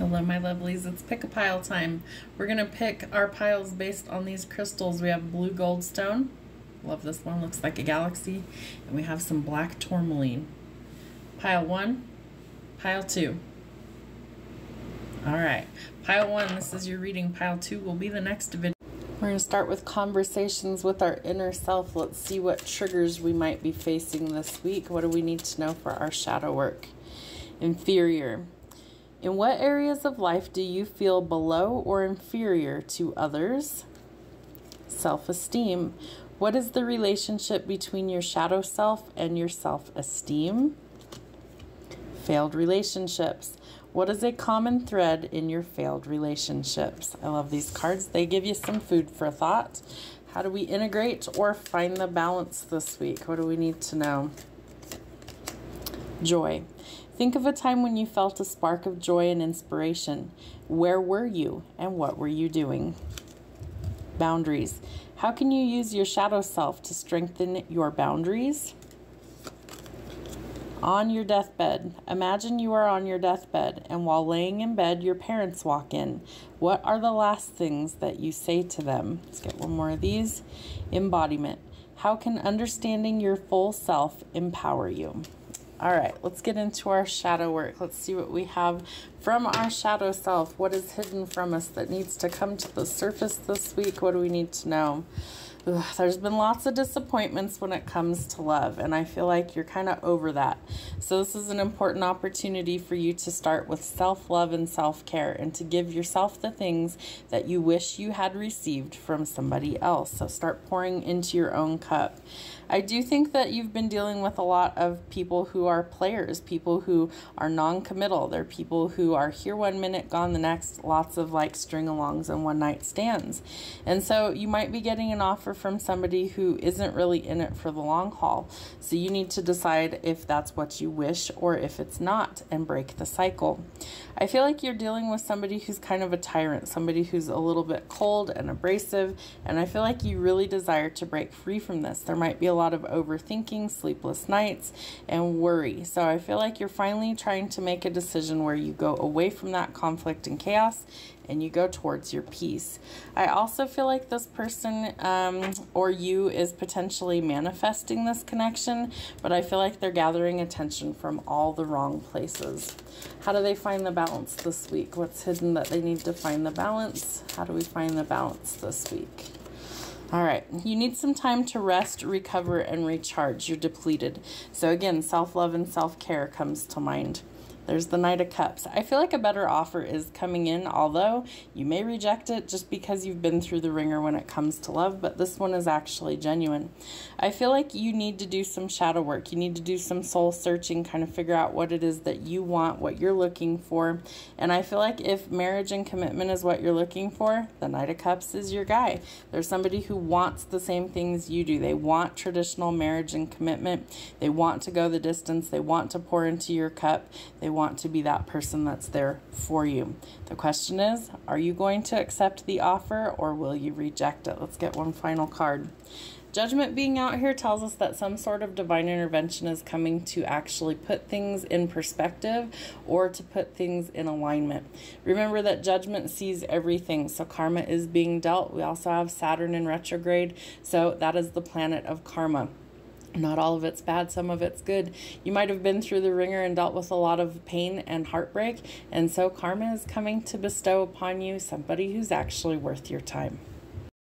Hello, my lovelies. It's pick a pile time. We're going to pick our piles based on these crystals. We have blue goldstone. Love this one. Looks like a galaxy. And we have some black tourmaline. Pile one, pile two. All right. Pile one, this is your reading. Pile two will be the next video. We're going to start with conversations with our inner self. Let's see what triggers we might be facing this week. What do we need to know for our shadow work? Inferior. In what areas of life do you feel below or inferior to others? Self esteem. What is the relationship between your shadow self and your self esteem? Failed relationships. What is a common thread in your failed relationships? I love these cards. They give you some food for thought. How do we integrate or find the balance this week? What do we need to know? Joy. Think of a time when you felt a spark of joy and inspiration. Where were you and what were you doing? Boundaries. How can you use your shadow self to strengthen your boundaries? On your deathbed. Imagine you are on your deathbed, and while laying in bed, your parents walk in. What are the last things that you say to them? Let's get one more of these. Embodiment. How can understanding your full self empower you? All right, let's get into our shadow work. Let's see what we have from our shadow self. What is hidden from us that needs to come to the surface this week? What do we need to know? Ugh, there's been lots of disappointments when it comes to love, and I feel like you're kind of over that. So, this is an important opportunity for you to start with self love and self care and to give yourself the things that you wish you had received from somebody else. So, start pouring into your own cup. I do think that you've been dealing with a lot of people who are players, people who are non committal. They're people who are here one minute, gone the next, lots of like string alongs and one night stands. And so you might be getting an offer from somebody who isn't really in it for the long haul. So you need to decide if that's what you wish or if it's not and break the cycle. I feel like you're dealing with somebody who's kind of a tyrant, somebody who's a little bit cold and abrasive, and I feel like you really desire to break free from this. There might be a lot of overthinking, sleepless nights, and worry. So I feel like you're finally trying to make a decision where you go away from that conflict and chaos and you go towards your peace. I also feel like this person um, or you is potentially manifesting this connection, but I feel like they're gathering attention from all the wrong places. How do they find the balance this week? What's hidden that they need to find the balance? How do we find the balance this week? All right, you need some time to rest, recover, and recharge. You're depleted. So, again, self love and self care comes to mind. There's the Knight of Cups. I feel like a better offer is coming in, although you may reject it just because you've been through the wringer when it comes to love, but this one is actually genuine. I feel like you need to do some shadow work. You need to do some soul searching, kind of figure out what it is that you want, what you're looking for. And I feel like if marriage and commitment is what you're looking for, the Knight of Cups is your guy. There's somebody who wants the same things you do. They want traditional marriage and commitment. They want to go the distance. They want to pour into your cup. They want want to be that person that's there for you. The question is, are you going to accept the offer or will you reject it? Let's get one final card. Judgment being out here tells us that some sort of divine intervention is coming to actually put things in perspective or to put things in alignment. Remember that judgment sees everything, so karma is being dealt. We also have Saturn in retrograde, so that is the planet of karma not all of it's bad, some of it's good. You might have been through the wringer and dealt with a lot of pain and heartbreak, and so karma is coming to bestow upon you somebody who's actually worth your time.